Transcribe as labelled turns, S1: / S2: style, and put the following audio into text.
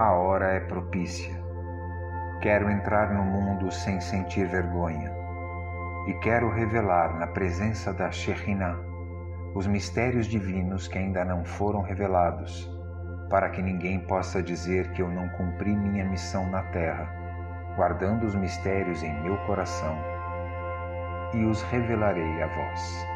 S1: a hora é propícia. Quero entrar no mundo sem sentir vergonha e quero revelar na presença da Shekhinah os mistérios divinos que ainda não foram revelados, para que ninguém possa dizer que eu não cumpri minha missão na terra, guardando os mistérios em meu coração, e os revelarei a vós.